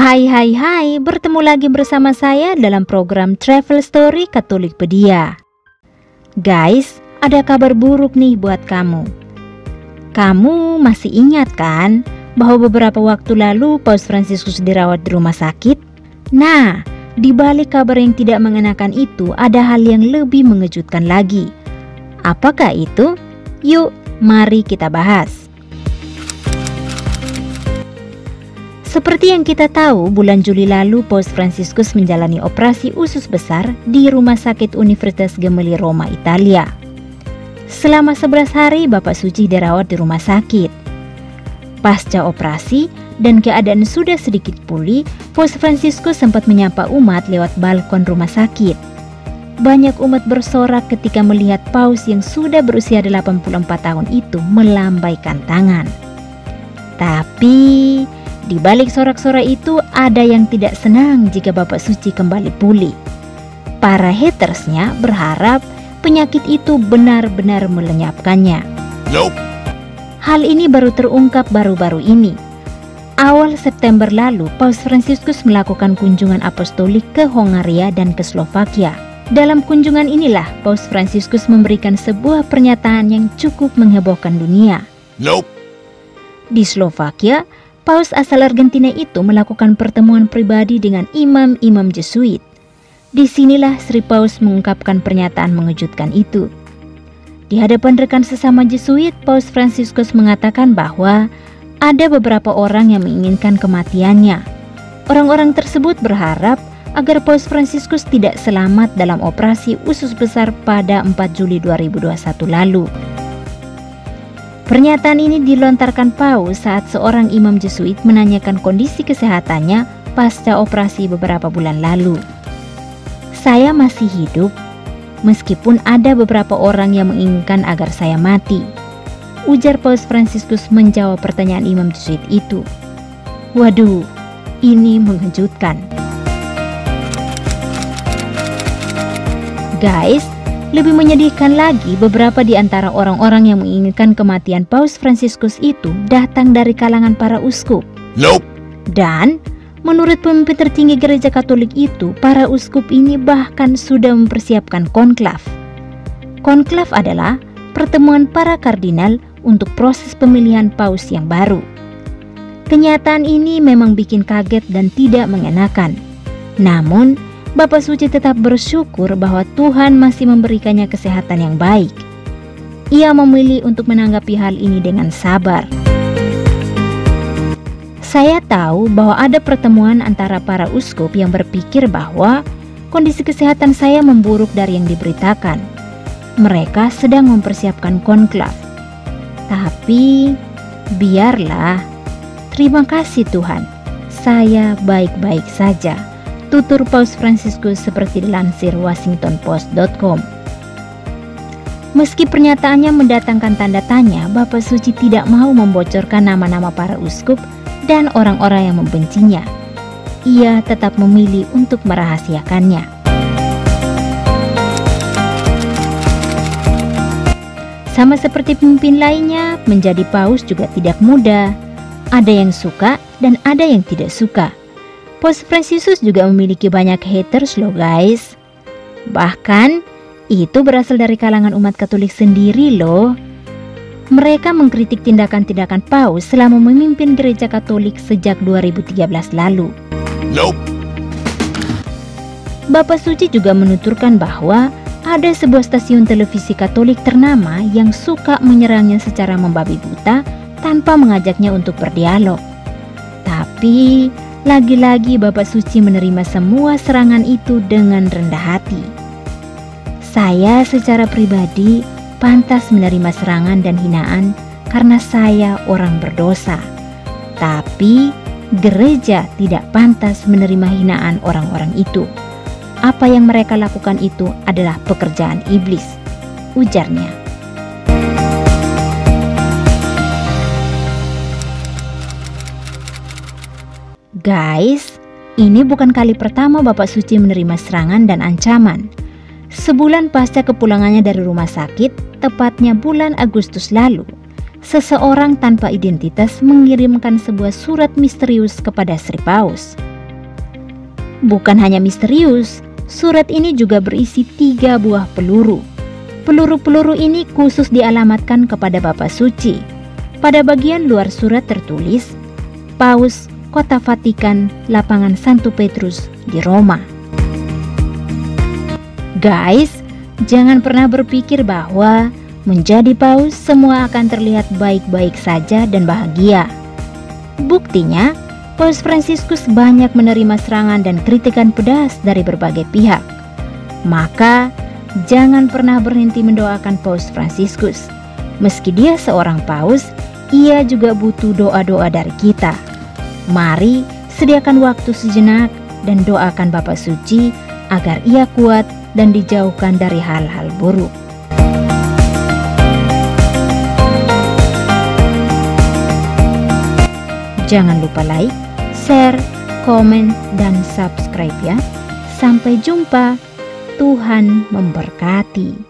Hai hai hai, bertemu lagi bersama saya dalam program Travel Story Katolikpedia. Guys, ada kabar buruk nih buat kamu. Kamu masih ingat kan bahwa beberapa waktu lalu Paus Fransiskus dirawat di rumah sakit? Nah, di balik kabar yang tidak mengenakan itu ada hal yang lebih mengejutkan lagi. Apakah itu? Yuk, mari kita bahas. Seperti yang kita tahu, bulan Juli lalu Paus Fransiskus menjalani operasi usus besar di Rumah Sakit Universitas Gemelli Roma, Italia. Selama 11 hari Bapak Suci dirawat di rumah sakit. Pasca operasi dan keadaan sudah sedikit pulih, Paus Fransiskus sempat menyapa umat lewat balkon rumah sakit. Banyak umat bersorak ketika melihat Paus yang sudah berusia 84 tahun itu melambaikan tangan. Tapi di balik sorak-sorak itu ada yang tidak senang jika Bapak Suci kembali pulih. Para hatersnya berharap penyakit itu benar-benar melenyapkannya. Nope. Hal ini baru terungkap baru-baru ini. Awal September lalu, Paus Fransiskus melakukan kunjungan apostolik ke Hongaria dan ke Slovakia. Dalam kunjungan inilah Paus Fransiskus memberikan sebuah pernyataan yang cukup menghebohkan dunia. Nope. Di Slovakia, Paus asal Argentina itu melakukan pertemuan pribadi dengan imam-imam Jesuit. Di sinilah Sri Paus mengungkapkan pernyataan mengejutkan itu. Di hadapan rekan sesama Jesuit, Paus Fransiskus mengatakan bahwa ada beberapa orang yang menginginkan kematiannya. Orang-orang tersebut berharap agar Paus Fransiskus tidak selamat dalam operasi usus besar pada 4 Juli 2021 lalu. Pernyataan ini dilontarkan Paus saat seorang imam Jesuit menanyakan kondisi kesehatannya pasca operasi beberapa bulan lalu. Saya masih hidup, meskipun ada beberapa orang yang menginginkan agar saya mati. Ujar Paus Fransiskus menjawab pertanyaan imam Jesuit itu. Waduh, ini mengejutkan. Guys, lebih menyedihkan lagi, beberapa di antara orang-orang yang menginginkan kematian Paus Fransiskus itu datang dari kalangan para uskup. Nope. Dan menurut pemimpin tertinggi gereja Katolik itu, para uskup ini bahkan sudah mempersiapkan konklav. Konklav adalah pertemuan para kardinal untuk proses pemilihan paus yang baru. Kenyataan ini memang bikin kaget dan tidak mengenakan. Namun, Bapak Suci tetap bersyukur bahwa Tuhan masih memberikannya kesehatan yang baik. Ia memilih untuk menanggapi hal ini dengan sabar. Saya tahu bahwa ada pertemuan antara para uskup yang berpikir bahwa kondisi kesehatan saya memburuk dari yang diberitakan. Mereka sedang mempersiapkan konklav. Tapi biarlah. Terima kasih Tuhan. Saya baik-baik saja tutur Paus Fransiskus seperti dilansir WashingtonPost.com. Meski pernyataannya mendatangkan tanda tanya, Bapak Suci tidak mau membocorkan nama-nama para uskup dan orang-orang yang membencinya. Ia tetap memilih untuk merahasiakannya. Sama seperti pemimpin lainnya, menjadi paus juga tidak mudah. Ada yang suka dan ada yang tidak suka. Paus Fransiskus juga memiliki banyak haters loh guys. Bahkan itu berasal dari kalangan umat Katolik sendiri loh. Mereka mengkritik tindakan-tindakan Paus selama memimpin gereja Katolik sejak 2013 lalu. Nope. Bapak Suci juga menuturkan bahwa ada sebuah stasiun televisi Katolik ternama yang suka menyerangnya secara membabi buta tanpa mengajaknya untuk berdialog. Tapi lagi-lagi Bapak Suci menerima semua serangan itu dengan rendah hati. Saya secara pribadi pantas menerima serangan dan hinaan karena saya orang berdosa. Tapi gereja tidak pantas menerima hinaan orang-orang itu. Apa yang mereka lakukan itu adalah pekerjaan iblis, ujarnya. Guys, ini bukan kali pertama Bapak Suci menerima serangan dan ancaman. Sebulan pasca kepulangannya dari rumah sakit, tepatnya bulan Agustus lalu, seseorang tanpa identitas mengirimkan sebuah surat misterius kepada Sri Paus. Bukan hanya misterius, surat ini juga berisi tiga buah peluru. Peluru-peluru ini khusus dialamatkan kepada Bapak Suci. Pada bagian luar surat tertulis, Paus, Kota Vatikan, Lapangan Santo Petrus di Roma. Guys, jangan pernah berpikir bahwa menjadi paus semua akan terlihat baik-baik saja dan bahagia. Buktinya, Paus Fransiskus banyak menerima serangan dan kritikan pedas dari berbagai pihak. Maka, jangan pernah berhenti mendoakan Paus Fransiskus. Meski dia seorang paus, ia juga butuh doa-doa dari kita. Mari sediakan waktu sejenak dan doakan Bapak Suci agar ia kuat dan dijauhkan dari hal-hal buruk. Jangan lupa like, share, komen, dan subscribe ya. Sampai jumpa. Tuhan memberkati.